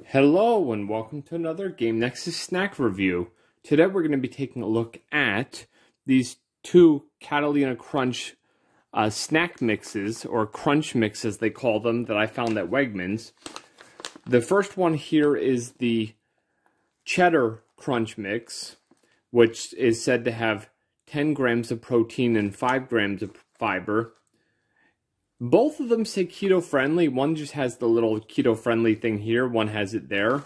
Hello and welcome to another Game Nexus snack review. Today we're going to be taking a look at these two Catalina Crunch uh, snack mixes, or crunch mixes they call them, that I found at Wegmans. The first one here is the Cheddar Crunch Mix, which is said to have 10 grams of protein and 5 grams of fiber. Both of them say keto friendly. One just has the little keto friendly thing here, one has it there.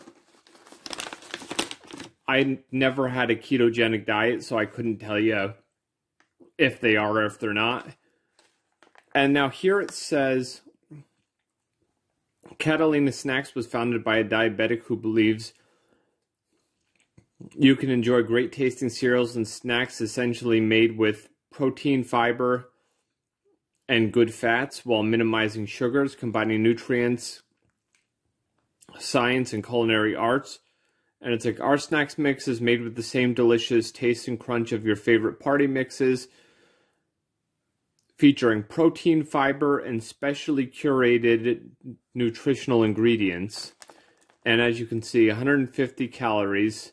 I never had a ketogenic diet, so I couldn't tell you if they are or if they're not. And now here it says Catalina Snacks was founded by a diabetic who believes you can enjoy great tasting cereals and snacks essentially made with protein, fiber, and good fats while minimizing sugars, combining nutrients, science, and culinary arts. And it's like our snacks mix is made with the same delicious taste and crunch of your favorite party mixes, featuring protein, fiber, and specially curated nutritional ingredients. And as you can see, 150 calories.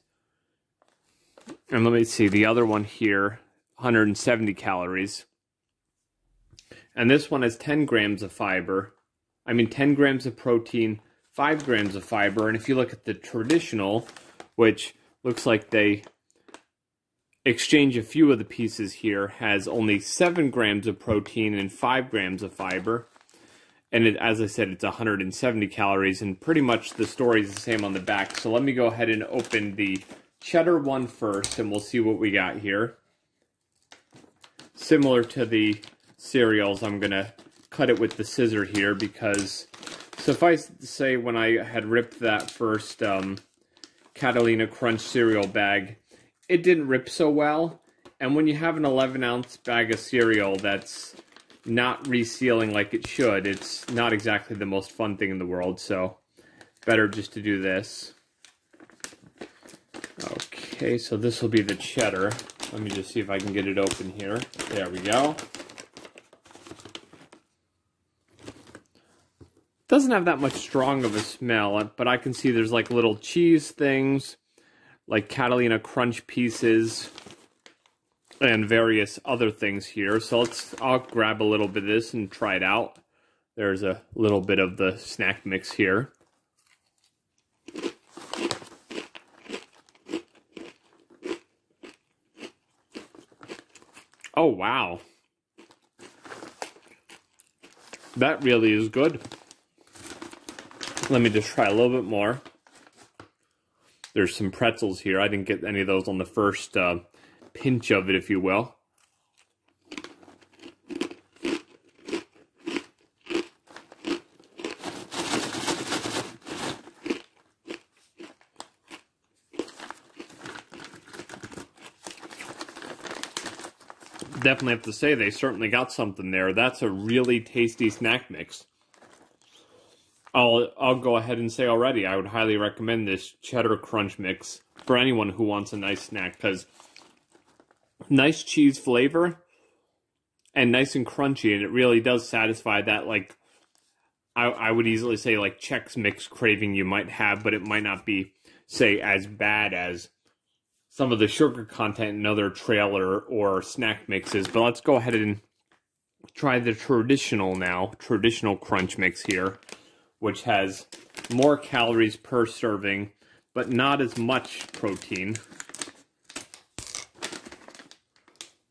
And let me see the other one here 170 calories. And this one has 10 grams of fiber. I mean, 10 grams of protein, 5 grams of fiber. And if you look at the traditional, which looks like they exchange a few of the pieces here, has only 7 grams of protein and 5 grams of fiber. And it, as I said, it's 170 calories, and pretty much the story is the same on the back. So let me go ahead and open the cheddar one first, and we'll see what we got here. Similar to the cereals, I'm going to cut it with the scissor here because suffice to say when I had ripped that first um, Catalina Crunch cereal bag, it didn't rip so well. And when you have an 11 ounce bag of cereal that's not resealing like it should, it's not exactly the most fun thing in the world. So better just to do this. Okay, so this will be the cheddar. Let me just see if I can get it open here. There we go. Doesn't have that much strong of a smell, but I can see there's like little cheese things, like Catalina Crunch pieces, and various other things here. So let's, I'll grab a little bit of this and try it out. There's a little bit of the snack mix here. Oh, wow. That really is good. Let me just try a little bit more. There's some pretzels here. I didn't get any of those on the first uh, pinch of it, if you will. Definitely have to say they certainly got something there. That's a really tasty snack mix. I'll I'll go ahead and say already I would highly recommend this cheddar crunch mix for anyone who wants a nice snack because nice cheese flavor and nice and crunchy and it really does satisfy that like I, I would easily say like Chex Mix craving you might have, but it might not be say as bad as some of the sugar content in other trailer or snack mixes. But let's go ahead and try the traditional now, traditional crunch mix here which has more calories per serving, but not as much protein.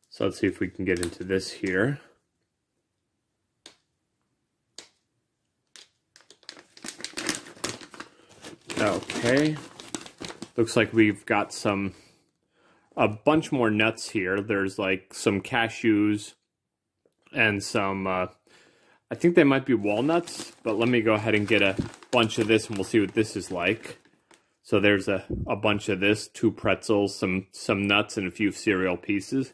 So let's see if we can get into this here. Okay. Looks like we've got some, a bunch more nuts here. There's like some cashews and some uh, I think they might be walnuts, but let me go ahead and get a bunch of this and we'll see what this is like. So there's a, a bunch of this, two pretzels, some, some nuts, and a few cereal pieces.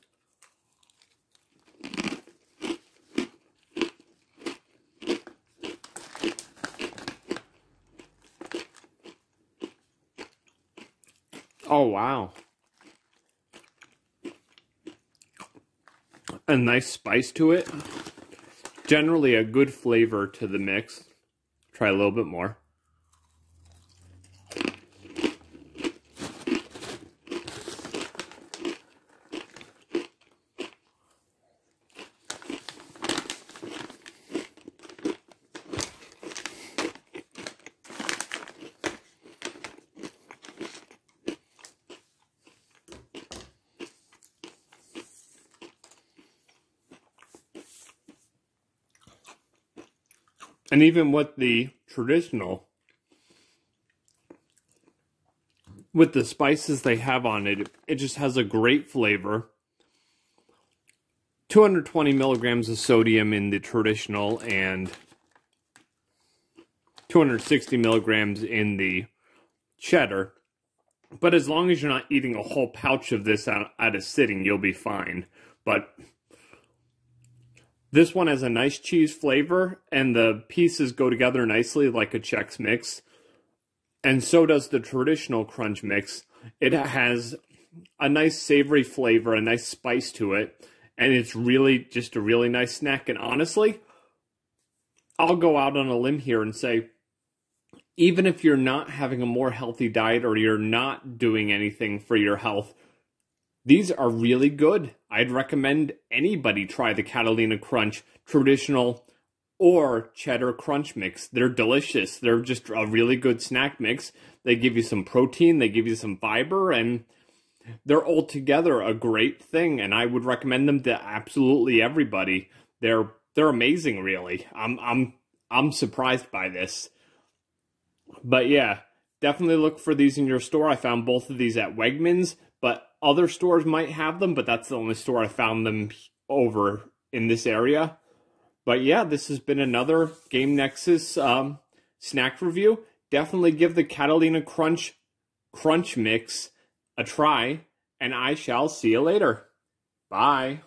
Oh, wow. A nice spice to it generally a good flavor to the mix. Try a little bit more. And even with the traditional, with the spices they have on it, it just has a great flavor. 220 milligrams of sodium in the traditional and 260 milligrams in the cheddar. But as long as you're not eating a whole pouch of this out, at a sitting, you'll be fine. But this one has a nice cheese flavor, and the pieces go together nicely like a Chex Mix. And so does the traditional Crunch Mix. It has a nice savory flavor, a nice spice to it, and it's really just a really nice snack. And honestly, I'll go out on a limb here and say, even if you're not having a more healthy diet or you're not doing anything for your health, these are really good. I'd recommend anybody try the Catalina Crunch traditional or cheddar crunch mix. They're delicious. They're just a really good snack mix. They give you some protein, they give you some fiber, and they're altogether a great thing. And I would recommend them to absolutely everybody. They're they're amazing, really. I'm I'm I'm surprised by this. But yeah, definitely look for these in your store. I found both of these at Wegmans, other stores might have them, but that's the only store I found them over in this area. But yeah, this has been another Game Nexus um, snack review. Definitely give the Catalina Crunch Crunch Mix a try, and I shall see you later. Bye.